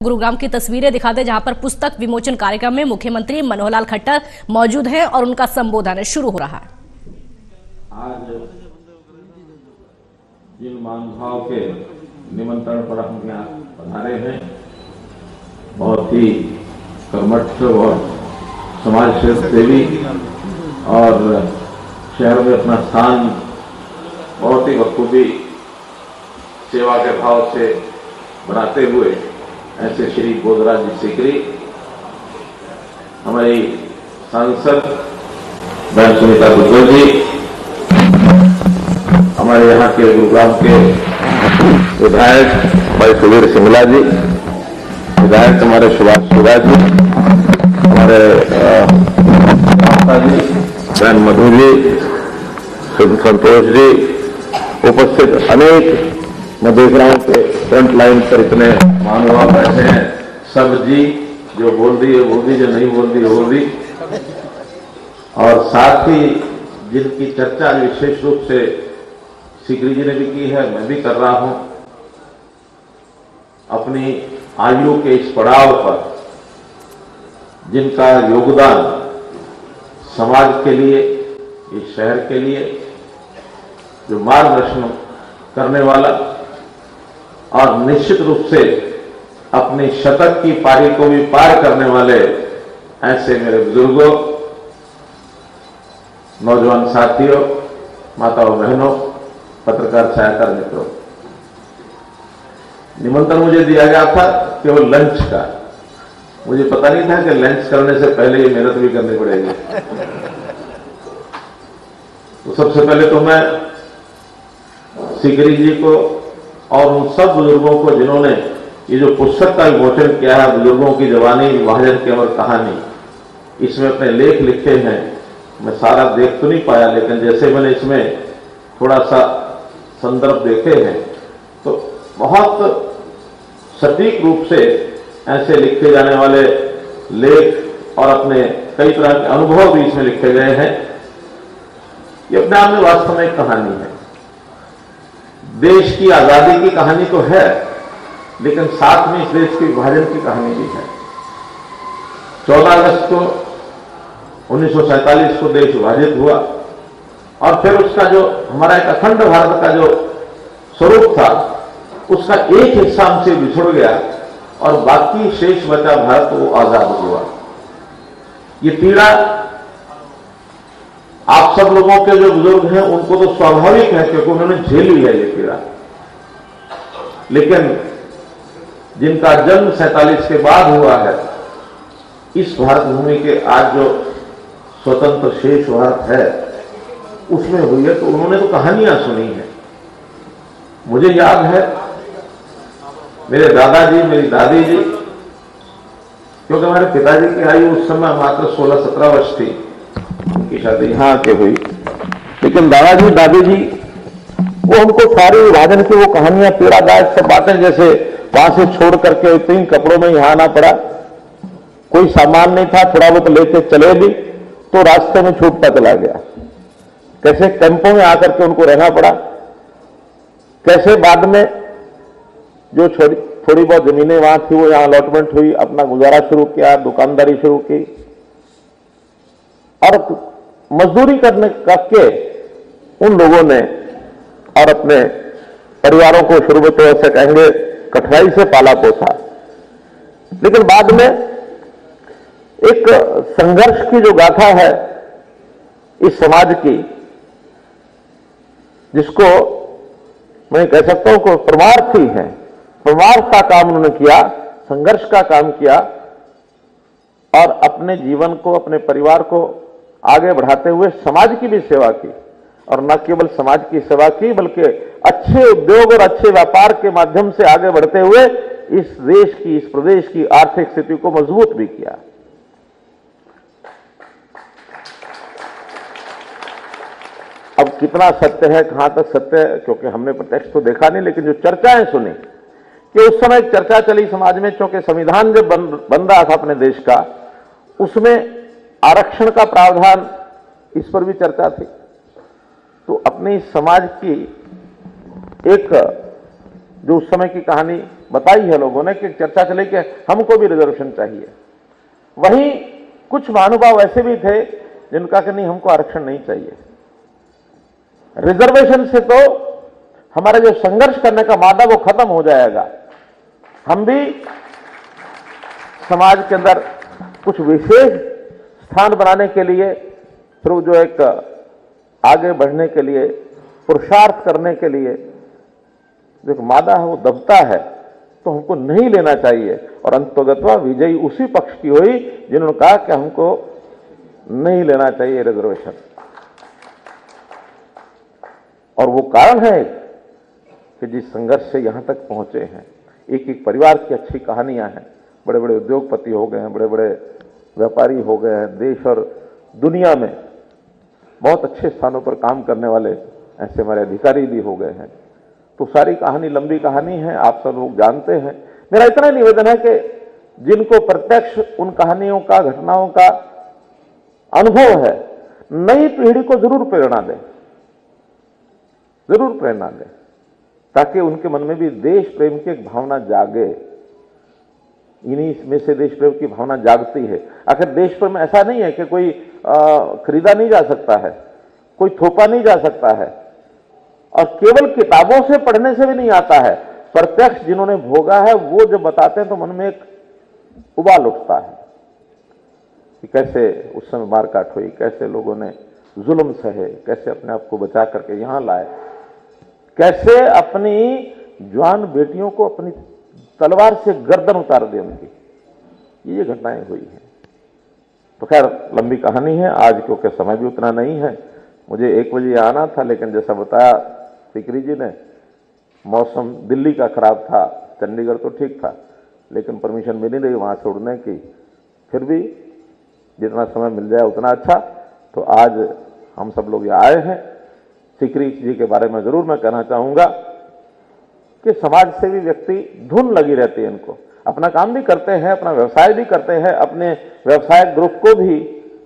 गुरुग्राम की तस्वीरें दिखाते जहाँ पर पुस्तक विमोचन कार्यक्रम में मुख्यमंत्री मनोहर लाल खट्टर मौजूद हैं और उनका संबोधन शुरू हो रहा है। आज जिन महानुभाव के निमंत्रण पर हम यहाँ पधारे हैं, बहुत ही कर्मठ और समाज सेवी और शहर में अपना स्थान, बहुत ही बखूबी सेवा के भाव से बनाते हुए ऐसे श्री बोधराज सिकरी, हमारी सांसद बहन सुनीता गुजर जी, हमारे यहाँ के गुरुग्राम के विधायक भाई सुधीर सिंगला जी, विधायक हमारे सुभाष सुगा जी, हमारे जी, बहन मधु जी संतोष जी, उपस्थित अनेक मैं देख रहा हूँ कि फ्रंट लाइन पर इतने महानुभाव ऐसे हैं। सब जी, जो बोल दी है बोल दी जो नहीं बोल दी बोल दी और साथ ही जिनकी चर्चा विशेष रूप से सिकरी जी ने भी की है, मैं भी कर रहा हूँ। अपनी आयु के इस पड़ाव पर जिनका योगदान समाज के लिए, इस शहर के लिए, जो मार्गदर्शन करने वाला और निश्चित रूप से अपनी शतक की पारी को भी पार करने वाले ऐसे मेरे बुज़ुर्गों, नौजवान साथियों, माताओं, बहनों, पत्रकार, छायाकार मित्रों। निमंत्रण मुझे दिया गया था केवल लंच का। मुझे पता नहीं था कि लंच करने से पहले ये मेहनत भी करनी पड़ेगी। तो सबसे पहले तो मैं सिकरी जी को और उन सब बुज़ुर्गों को जिन्होंने ये जो पुस्तक का विमोचन किया है बुज़ुर्गों की जवानी विभाजन की अमर कहानी, इसमें अपने लेख लिखे हैं। मैं सारा देख तो नहीं पाया, लेकिन जैसे मैंने इसमें थोड़ा सा संदर्भ देखे हैं तो बहुत सटीक रूप से ऐसे लिखे जाने वाले लेख और अपने कई तरह के अनुभव भी इसमें लिखे गए हैं। ये अपने आप में वास्तव में एक कहानी है। देश की आज़ादी की कहानी तो है लेकिन साथ में इस देश के विभाजन की कहानी भी है। 14 अगस्त को 1947 को देश विभाजित हुआ और फिर उसका जो हमारा एक अखंड भारत का जो स्वरूप था, उसका एक हिस्सा हमसे बिछुड़ गया और बाकी शेष बचा भारत वो आज़ाद हुआ। ये पीड़ा आप सब लोगों के जो बुज़ुर्ग हैं, उनको तो स्वाभाविक है क्योंकि उन्होंने झेली है ये पीड़ा। लेकिन जिनका जन्म सैतालीस के बाद हुआ है, इस भारत भूमि के आज जो स्वतंत्र शेष भारत है, उसमें हुई है तो उन्होंने तो कहानियाँ सुनी है। मुझे याद है, मेरे दादाजी, मेरी दादी जी क्योंकि हमारे पिताजी की आयु उस समय मात्र 16-17 वर्ष थी, उनकी शादी यहाँ आके हुई। लेकिन दादाजी दादी जी वो हमको सारी विभाजन की वो कहानियाँ, पीड़ादायक सब बातें जैसे वहाँ से छोड़ करके तीन कपड़ों में यहाँ आना पड़ा। कोई सामान नहीं था, थोड़ा बहुत लेके चले भी तो रास्ते में छूटता चला गया। कैसे कैंपों में आकर के उनको रहना पड़ा? कैसे बाद में जो छोड़ी, थोड़ी बहुत जमीनें वहाँ थी, वो यहाँ अलॉटमेंट हुई, अपना गुजारा शुरू किया, दुकानदारी शुरू की। और मजदूरी करने, करके उन लोगों ने और अपने परिवारों को शुरू में तो ऐसे कहेंगे कठिनाई से पाला पोसा। लेकिन बाद में एक संघर्ष की जो गाथा है इस समाज की, जिसको मैं कह सकता हूँ कि परमार्थी है। परमार्थ का काम उन्होंने किया, संघर्ष का काम किया, और अपने जीवन को, अपने परिवार को आगे बढ़ाते हुए समाज की भी सेवा की। और न केवल समाज की सेवा की, बल्कि अच्छे उद्योग और अच्छे व्यापार के माध्यम से आगे बढ़ते हुए इस देश की इस प्रदेश की आर्थिक स्थिति को मज़बूत भी किया। अब कितना सत्य है कहाँ तक सत्य है क्योंकि हमने प्रत्यक्ष तो देखा नहीं लेकिन जो चर्चाएँ सुनी कि उस समय चर्चा चली समाज में क्योंकि संविधान जब बन, बन रहा था अपने देश का उसमें आरक्षण का प्रावधान इस पर भी चर्चा थी। तो अपने समाज की एक, जो उस समय की कहानी बताई है लोगों ने कि चर्चा चले कि हमको भी रिजर्वेशन चाहिए। वहीं कुछ महानुभाव ऐसे भी थे जिनका कि नहीं, हमको आरक्षण नहीं चाहिए। रिजर्वेशन से तो हमारा जो संघर्ष करने का मादा वो खत्म हो जाएगा। हम भी समाज के अंदर कुछ विशेष स्थान बनाने के लिए, फिर जो एक आगे बढ़ने के लिए, पुरुषार्थ करने के लिए जो मादा है, वो दबता है तो हमको नहीं लेना चाहिए। और अंतोगतवा विजयी उसी पक्ष की हुई जिन्होंने कहा कि हमको नहीं लेना चाहिए रिजर्वेशन और वो कारण है कि जिस संघर्ष से यहाँ तक पहुँचे हैं, एक एक परिवार की अच्छी कहानियाँ हैं बड़े बड़े उद्योगपति हो गए हैं बड़े बड़े व्यापारी हो गए हैं, देश और दुनिया में बहुत अच्छे स्थानों पर काम करने वाले ऐसे हमारे अधिकारी भी हो गए हैं। तो सारी कहानी लंबी कहानी है, आप सब लोग जानते हैं। मेरा इतना निवेदन है कि जिनको प्रत्यक्ष उन कहानियों का, घटनाओं का अनुभव है, नई पीढ़ी को ज़रूर प्रेरणा दें। ज़रूर प्रेरणा दें, ताकि उनके मन में भी देश प्रेम की एक भावना जागे। इन्हीं में से देश प्रेम की भावना जागती है। आखिर देश प्रेम ऐसा नहीं है कि कोई खरीदा नहीं जा सकता है, कोई थोपा नहीं जा सकता है। और केवल किताबों से पढ़ने से भी नहीं आता है। प्रत्यक्ष जिन्होंने भोगा है, वो जब बताते हैं तो मन में एक उबाल उठता है कि कैसे उस समय मारकाट हुई, कैसे लोगों ने जुल्म सहे, कैसे अपने आप को बचा करके यहाँ लाए। कैसे अपनी जवान बेटियों को अपनी तलवार से गर्दन उतार दी उनकी। ये घटनाएँ हुई हैं। तो खैर, लंबी कहानी है। आज क्योंकि समय भी उतना नहीं है, मुझे एक बजे आना था, लेकिन जैसा बताया सिकरी जी ने, मौसम दिल्ली का खराब था, चंडीगढ़ तो ठीक था, लेकिन परमिशन मिली नहीं वहाँ से उड़ने की। फिर भी जितना समय मिल जाए उतना अच्छा। तो आज हम सब लोग यहाँ आए हैं। सिकरी जी के बारे में ज़रूर मैं कहना चाहूँगा कि समाज से भी व्यक्ति धुन लगी रहती है इनको। अपना काम भी करते हैं, अपना व्यवसाय भी करते हैं, अपने व्यवसाय ग्रुप को भी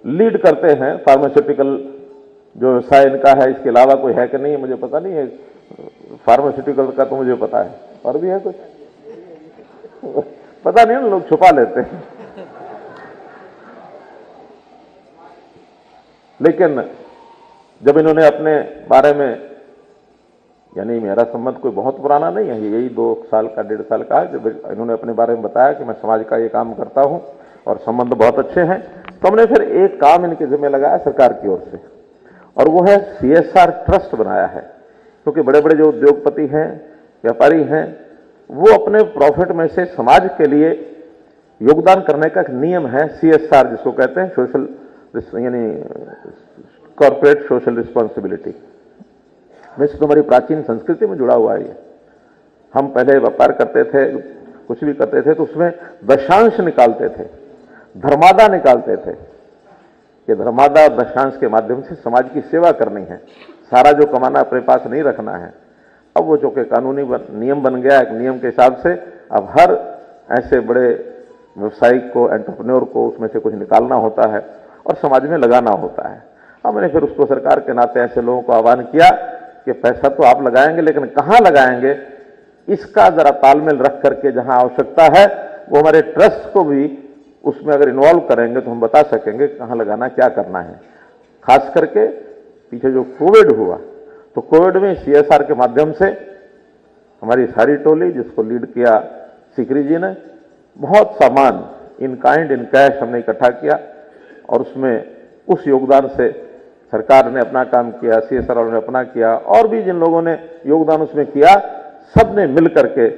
लीड करते हैं फार्मास्यूटिकल जो व्यवसाय इनका है, इसके अलावा कोई है कि नहीं मुझे पता नहीं है फार्मास्यूटिकल का तो मुझे पता है, और भी है कुछ? पता नहीं लोग छुपा लेते हैं। लेकिन जब इन्होंने अपने बारे में, यानी मेरा संबंध कोई बहुत पुराना नहीं है, यही दो साल का, डेढ़ साल का है, जब इन्होंने अपने बारे में बताया कि मैं समाज का ये काम करता हूँ, और संबंध बहुत अच्छे हैं तो हमने फिर एक काम इनके जिम्मे लगाया सरकार की ओर से। और वो है सीएसआर ट्रस्ट बनाया है। क्योंकि बड़े बड़े जो उद्योगपति हैं, व्यापारी हैं, वो अपने प्रॉफिट में से समाज के लिए योगदान करने का एक नियम है सीएसआर जिसको कहते हैं सोशल यानी कॉरपोरेट सोशल रिस्पॉन्सिबिलिटी वैसे तो हमारी प्राचीन संस्कृति में जुड़ा हुआ है ये। हम पहले व्यापार करते थे, कुछ भी करते थे तो उसमें दशांश निकालते थे, धर्मादा निकालते थे। कि धर्मादा दशांश के माध्यम से समाज की सेवा करनी है। सारा जो कमाना अपने पास नहीं रखना है। अब वो जो कि कानूनी बन, नियम बन गया एक नियम के हिसाब से अब हर ऐसे बड़े व्यवसायिक को एंटरप्रेन्योर को उसमें से कुछ निकालना होता है और समाज में लगाना होता है। हमने फिर उसको सरकार के नाते ऐसे लोगों को आह्वान किया कि पैसा तो आप लगाएँगे लेकिन कहाँ लगाएँगे? इसका जरा तालमेल रख करके जहाँ आवश्यकता है वो हमारे ट्रस्ट को भी उसमें अगर इन्वॉल्व करेंगे तो हम बता सकेंगे कहाँ लगाना, क्या करना है। खास करके पीछे जो कोविड हुआ तो कोविड में सीएसआर के माध्यम से हमारी सारी टोली जिसको लीड किया सिकरी जी ने, बहुत सामान इन काइंड इन कैश हमने इकट्ठा किया और उसमें उस योगदान से सरकार ने अपना काम किया सीएसआर वालों ने अपना किया और भी जिन लोगों ने योगदान उसमें किया सबने मिल करके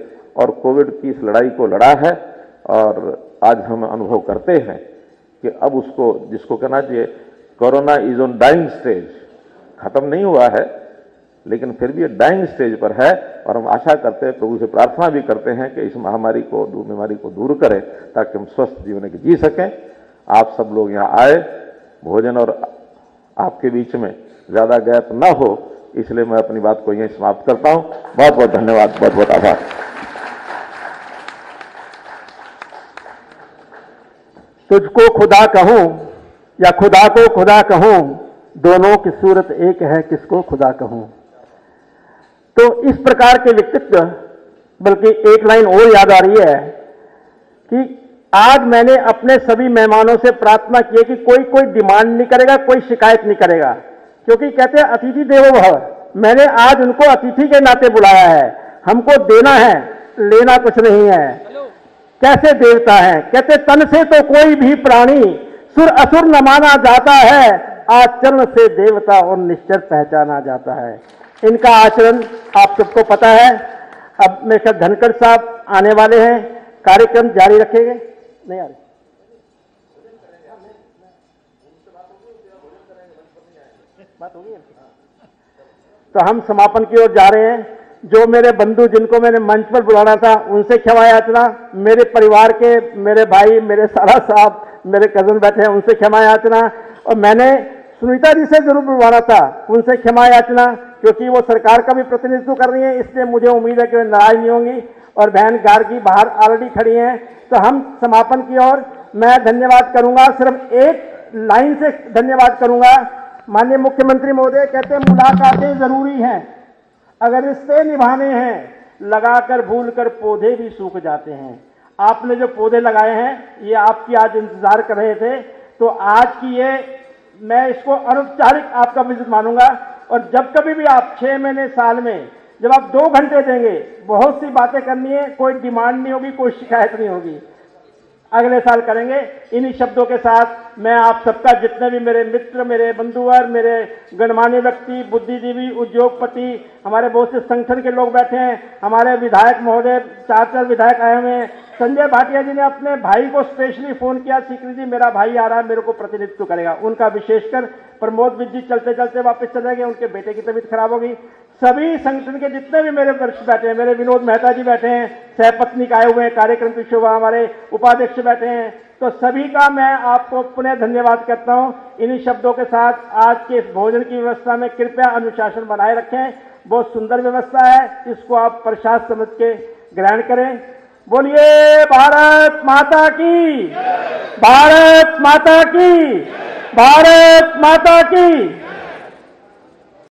और कोविड की इस लड़ाई को लड़ा है और आज हम अनुभव करते हैं कि अब उसको, जिसको कहना चाहिए, corona is on dying stage खत्म नहीं हुआ है, लेकिन फिर भी ये डाइंग स्टेज पर है, और हम आशा करते हैं, प्रभु से प्रार्थना भी करते हैं कि इस महामारी को, बीमारी को दूर करें, ताकि हम स्वस्थ जीवन के जी सकें। आप सब लोग यहाँ आए, भोजन और आपके बीच में ज़्यादा गैप न हो, इसलिए मैं अपनी बात को यहीं समाप्त करता हूँ। बहुत बहुत धन्यवाद बहुत बहुत आभार। तुझको खुदा कहूँ या खुदा को खुदा कहूँ, दोनों की सूरत एक है किसको खुदा कहूँ। तो इस प्रकार के व्यक्तित्व बल्कि एक लाइन और याद आ रही है कि आज मैंने अपने सभी मेहमानों से प्रार्थना की कि कोई कोई डिमांड नहीं करेगा, कोई शिकायत नहीं करेगा। क्योंकि कहते हैं, अतिथि देवो भव, मैंने आज उनको अतिथि के नाते बुलाया है, हमको देना है, लेना कुछ नहीं है। कैसे देवता है? कहते, तन से तो कोई भी प्राणी सुर असुर न माना जाता है। आचरण से देवता और निश्चर पहचाना जाता है। इनका आचरण आप सबको पता है। अब मेरे ख्याल धनखड़ साहब आने वाले हैं। कार्यक्रम जारी रखेंगे? नहीं आ रहे। बात होगी? तो हम समापन की ओर जा रहे हैं। जो मेरे बंधु जिनको मैंने मंच पर बुलाना था, उनसे क्षमा याचना, मेरे परिवार के, मेरे भाई, मेरे सारा साहब, मेरे कज़न बैठे हैं, उनसे क्षमा याचना। और मैंने सुनीता जी से ज़रूर बुलवाना था, उनसे क्षमा याचना, क्योंकि वो सरकार का भी प्रतिनिधित्व कर रही है, इसलिए मुझे उम्मीद है कि वे नाराज़ नहीं होंगी। और बहन गार्गी बाहर ऑलरेडी खड़ी हैं। तो हम समापन की ओर मैं धन्यवाद करूँगा, सिर्फ़ एक लाइन से धन्यवाद करूँगा। माननीय मुख्यमंत्री महोदय कहते हैं, मुलाकातें ज़रूरी हैं। अगर रिश्ते निभाने हैं, लगाकर भूल कर पौधे भी सूख जाते हैं। आपने जो पौधे लगाए हैं, ये आपकी आज इंतज़ार कर रहे थे तो आज की ये, मैं इसको अनौपचारिक आपका विज़िट मानूँगा, और जब कभी भी आप छह महीने साल में, जब आप दो घंटे देंगे, बहुत सी बातें करनी है, कोई डिमांड नहीं होगी, कोई शिकायत नहीं होगी। अगले साल करेंगे। इन्हीं शब्दों के साथ मैं आप सबका जितने भी मेरे मित्र, मेरे बंधुवर, मेरे गणमान्य व्यक्ति, बुद्धिजीवी, उद्योगपति, हमारे बहुत से संगठन के लोग बैठे हैं, हमारे विधायक महोदय, चार चार विधायक आए हुए हैं संजय भाटिया जी ने अपने भाई को स्पेशली फ़ोन किया, सीकरी जी, मेरा भाई आ रहा है, मेरे को प्रतिनिधित्व करेगा। उनका विशेषकर प्रमोद विद जी चलते चलते वापस चले गए, उनके बेटे की तबीयत खराब होगी सभी संगठन के जितने भी मेरे वरिष्ठ बैठे हैं, मेरे विनोद मेहता जी बैठे हैं, सहपत्नी आए हुए हैं, कार्यक्रम की शोभा हमारे उपाध्यक्ष बैठे हैं। तो सभी का मैं आपको पुनः धन्यवाद करता हूँ। इन्हीं शब्दों के साथ आज के इस भोजन की व्यवस्था में कृपया अनुशासन बनाए रखें। बहुत सुंदर व्यवस्था है, इसको आप प्रसाद समझ के ग्रहण करें। बोलिए भारत माता की। भारत माता की। भारत माता की।